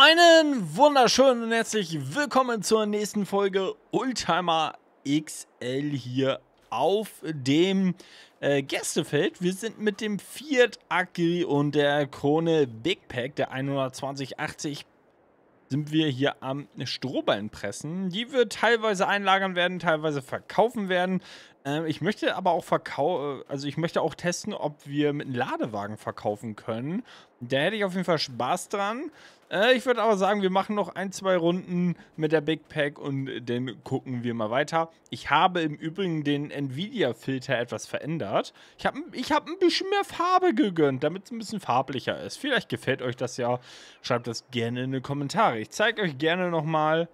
Einen wunderschönen und herzlich willkommen zur nächsten Folge Oldtimer XL hier auf dem äh, Gästefeld. Wir sind mit dem Fiat Agri und der Krone Big Pack, der 12080 sind wir hier am Strohballen pressen, die wir teilweise einlagern werden, teilweise verkaufen werden. Ähm, ich möchte aber auch verkaufen, also ich möchte auch testen, ob wir mit einem Ladewagen verkaufen können. Da hätte ich auf jeden Fall Spaß dran. Äh, ich würde aber sagen, wir machen noch ein, zwei Runden mit der Big Pack und dann gucken wir mal weiter. Ich habe im Übrigen den Nvidia-Filter etwas verändert. Ich habe ich hab ein bisschen mehr Farbe gegönnt, damit es ein bisschen farblicher ist. Vielleicht gefällt euch das ja. Schreibt das gerne in die Kommentare. Ich zeige euch gerne nochmal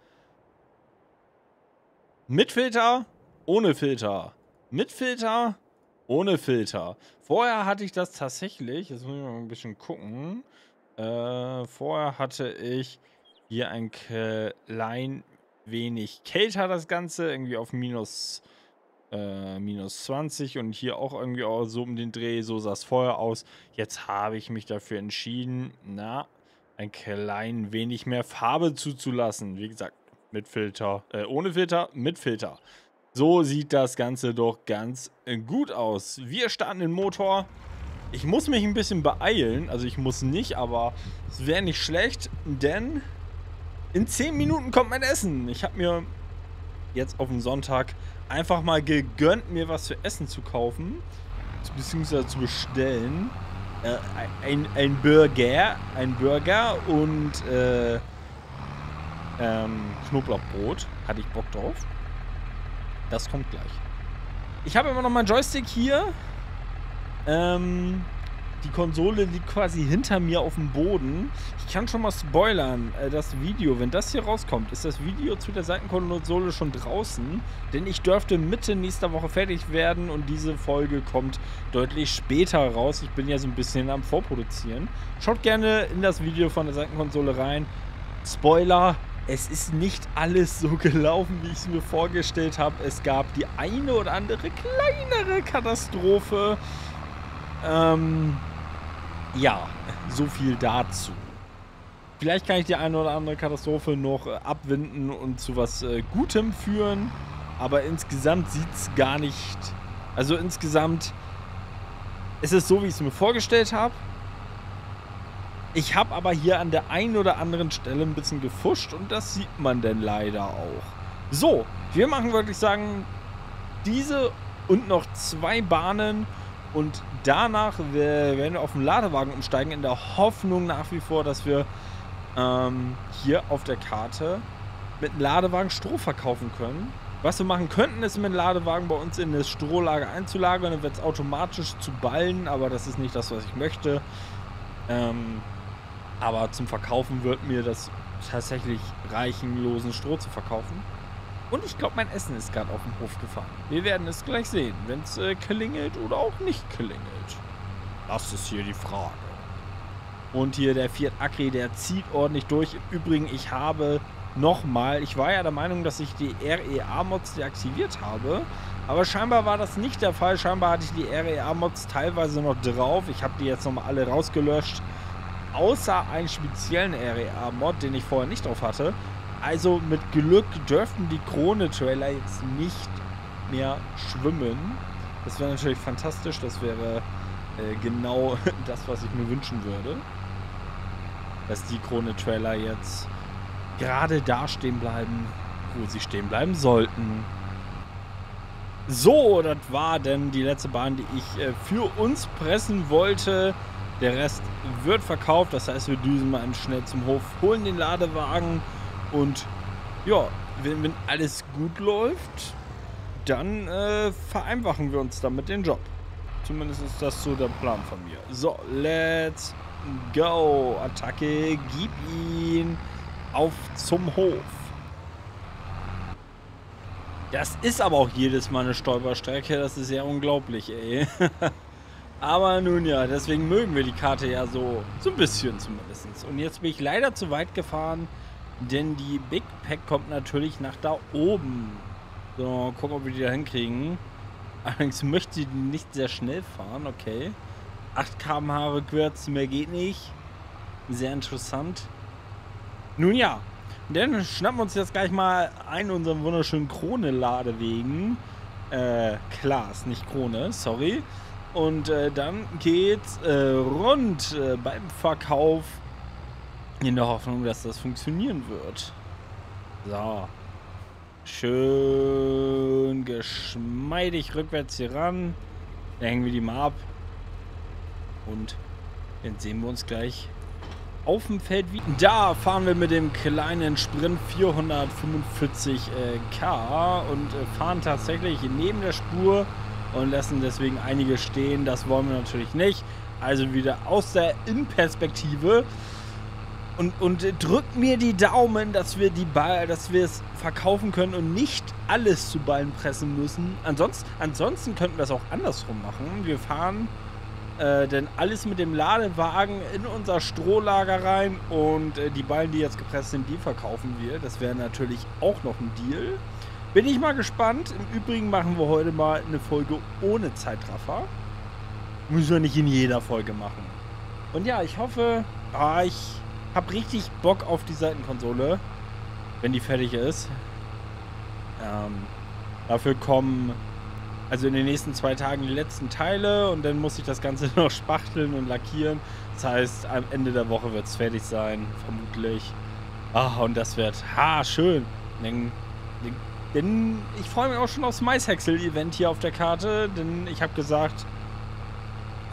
mit Filter, ohne Filter. Mit Filter, ohne Filter. Vorher hatte ich das tatsächlich, jetzt muss ich mal ein bisschen gucken. Äh, vorher hatte ich hier ein klein wenig kälter das Ganze, irgendwie auf minus, äh, minus 20 und hier auch irgendwie auch so um den Dreh, so sah es vorher aus. Jetzt habe ich mich dafür entschieden, na, ein klein wenig mehr Farbe zuzulassen. Wie gesagt, mit Filter, äh, ohne Filter, mit Filter. So sieht das Ganze doch ganz gut aus. Wir starten den Motor. Ich muss mich ein bisschen beeilen. Also ich muss nicht, aber es wäre nicht schlecht, denn in 10 Minuten kommt mein Essen. Ich habe mir jetzt auf dem Sonntag einfach mal gegönnt, mir was für Essen zu kaufen. Beziehungsweise zu bestellen. Äh, ein, ein Burger. Ein Burger und äh, ähm, Knoblauchbrot. Hatte ich Bock drauf. Das kommt gleich. Ich habe immer noch meinen Joystick hier. Ähm, die Konsole liegt quasi hinter mir auf dem Boden. Ich kann schon mal spoilern, äh, das Video, wenn das hier rauskommt, ist das Video zu der Seitenkonsole schon draußen. Denn ich dürfte Mitte nächster Woche fertig werden und diese Folge kommt deutlich später raus. Ich bin ja so ein bisschen am Vorproduzieren. Schaut gerne in das Video von der Seitenkonsole rein. Spoiler, es ist nicht alles so gelaufen, wie ich es mir vorgestellt habe. Es gab die eine oder andere kleinere Katastrophe. Ähm, ja, so viel dazu. Vielleicht kann ich die eine oder andere Katastrophe noch äh, abwinden und zu was äh, Gutem führen. Aber insgesamt sieht es gar nicht. Also insgesamt ist es so, wie ich es mir vorgestellt habe. Ich habe aber hier an der einen oder anderen Stelle ein bisschen gefuscht und das sieht man denn leider auch. So, wir machen wirklich sagen, diese und noch zwei Bahnen und danach werden wir auf den Ladewagen umsteigen, in der Hoffnung nach wie vor, dass wir ähm, hier auf der Karte mit einem Ladewagen Stroh verkaufen können. Was wir machen könnten, ist mit dem Ladewagen bei uns in das Strohlager einzulagern. Dann wird es automatisch zu ballen, aber das ist nicht das, was ich möchte. Ähm, aber zum Verkaufen wird mir das tatsächlich reichen, losen Stroh zu verkaufen. Und ich glaube, mein Essen ist gerade auf dem Hof gefahren. Wir werden es gleich sehen, wenn es äh, klingelt oder auch nicht klingelt. Das ist hier die Frage. Und hier der Fiat Acri, der zieht ordentlich durch. Im Übrigen, ich habe nochmal, ich war ja der Meinung, dass ich die REA-Mods deaktiviert habe. Aber scheinbar war das nicht der Fall. Scheinbar hatte ich die REA-Mods teilweise noch drauf. Ich habe die jetzt nochmal alle rausgelöscht. Außer einen speziellen REA-Mod, den ich vorher nicht drauf hatte. Also mit Glück dürften die Krone-Trailer jetzt nicht mehr schwimmen. Das wäre natürlich fantastisch. Das wäre äh, genau das, was ich mir wünschen würde. Dass die Krone-Trailer jetzt gerade da stehen bleiben, wo sie stehen bleiben sollten. So, das war denn die letzte Bahn, die ich äh, für uns pressen wollte. Der Rest wird verkauft, das heißt, wir düsen mal schnell zum Hof, holen den Ladewagen und ja, wenn, wenn alles gut läuft, dann äh, vereinfachen wir uns damit den Job. Zumindest ist das so der Plan von mir. So, let's go. Attacke, gib ihn auf zum Hof. Das ist aber auch jedes Mal eine Stolperstrecke. Das ist ja unglaublich, ey. aber nun ja, deswegen mögen wir die Karte ja so, so ein bisschen zumindest. Und jetzt bin ich leider zu weit gefahren. Denn die Big Pack kommt natürlich nach da oben. So, gucken, ob wir die da hinkriegen. Allerdings möchte die nicht sehr schnell fahren, okay. 8 km/h rückwärts, mehr geht nicht. Sehr interessant. Nun ja, dann schnappen wir uns jetzt gleich mal einen unserer wunderschönen Krone-Ladewegen. Äh, Klaas, nicht Krone, sorry. Und äh, dann geht's äh, rund äh, beim Verkauf in der Hoffnung, dass das funktionieren wird. So. Schön geschmeidig rückwärts hier ran. Da hängen wir die mal ab. Und dann sehen wir uns gleich auf dem Feld wieder. Da fahren wir mit dem kleinen Sprint 445 äh, K und äh, fahren tatsächlich neben der Spur und lassen deswegen einige stehen. Das wollen wir natürlich nicht. Also wieder aus der Innenperspektive und, und drückt mir die Daumen, dass wir die Ball, dass wir es verkaufen können und nicht alles zu Ballen pressen müssen. Ansonsten, ansonsten könnten wir es auch andersrum machen. Wir fahren äh, denn alles mit dem Ladewagen in unser Strohlager rein und äh, die Ballen, die jetzt gepresst sind, die verkaufen wir. Das wäre natürlich auch noch ein Deal. Bin ich mal gespannt. Im Übrigen machen wir heute mal eine Folge ohne Zeitraffer. Müssen wir nicht in jeder Folge machen. Und ja, ich hoffe, ah, ich habe richtig Bock auf die Seitenkonsole, wenn die fertig ist. Ähm, dafür kommen also in den nächsten zwei Tagen die letzten Teile und dann muss ich das Ganze noch spachteln und lackieren. Das heißt, am Ende der Woche wird es fertig sein, vermutlich. Ah, und das wird ha schön. Denn, denn ich freue mich auch schon aufs Maishexel-Event hier auf der Karte, denn ich habe gesagt,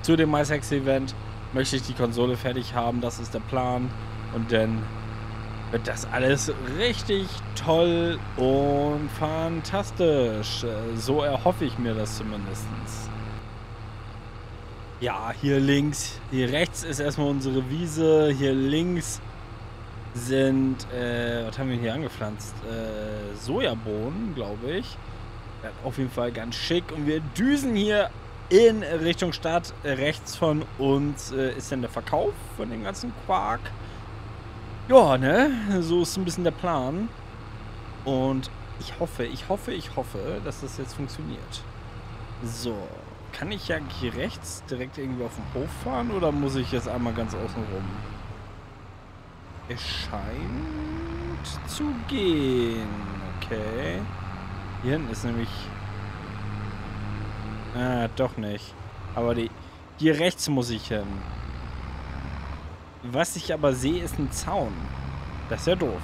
zu dem Maishexel-Event möchte ich die Konsole fertig haben, das ist der Plan. Und dann wird das alles richtig toll und fantastisch. So erhoffe ich mir das zumindest. Ja, hier links, hier rechts ist erstmal unsere Wiese. Hier links sind, äh, was haben wir hier angepflanzt? Äh, Sojabohnen, glaube ich. Ja, auf jeden Fall ganz schick. Und wir düsen hier in Richtung Stadt. Rechts von uns äh, ist dann der Verkauf von dem ganzen Quark. Ja, ne? So ist ein bisschen der Plan. Und ich hoffe, ich hoffe, ich hoffe, dass das jetzt funktioniert. So. Kann ich ja hier rechts direkt irgendwie auf den Hof fahren oder muss ich jetzt einmal ganz außen rum? Es scheint zu gehen. Okay. Hier hinten ist nämlich... Ah, doch nicht. Aber die... Hier rechts muss ich hin. Was ich aber sehe, ist ein Zaun. Das ist ja doof.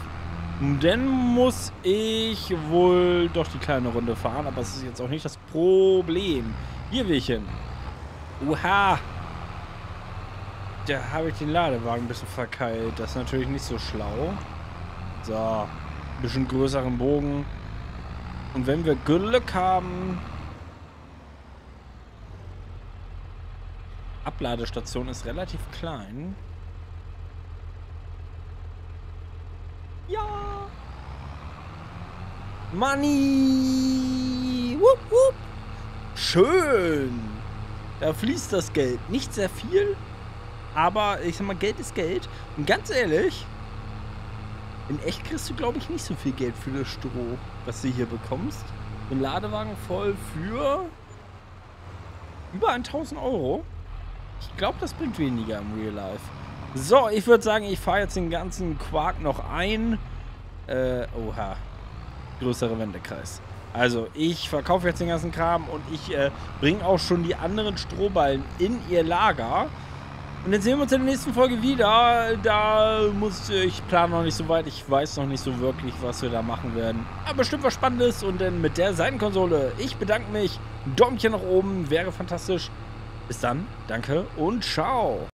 Dann muss ich wohl doch die kleine Runde fahren, aber es ist jetzt auch nicht das Problem. Hier will ich hin. Uha! Da habe ich den Ladewagen ein bisschen verkeilt. Das ist natürlich nicht so schlau. So, ein bisschen größeren Bogen. Und wenn wir Glück haben... Abladestation ist relativ klein. Ja. Money. Wupp, wupp. Schön. Da fließt das Geld. Nicht sehr viel, aber ich sag mal, Geld ist Geld. Und ganz ehrlich, in echt kriegst du, glaube ich, nicht so viel Geld für das Stroh, was du hier bekommst. Ein Ladewagen voll für über 1000 Euro. Ich glaube, das bringt weniger im Real Life. So, ich würde sagen, ich fahre jetzt den ganzen Quark noch ein. Äh, oha. Größere Wendekreis. Also, ich verkaufe jetzt den ganzen Kram und ich äh, bringe auch schon die anderen Strohballen in ihr Lager. Und dann sehen wir uns in der nächsten Folge wieder. Da muss ich plane noch nicht so weit. Ich weiß noch nicht so wirklich, was wir da machen werden. Aber bestimmt was Spannendes. Und dann mit der Seitenkonsole. Ich bedanke mich. Däumchen nach oben. Wäre fantastisch. Bis dann. Danke und ciao.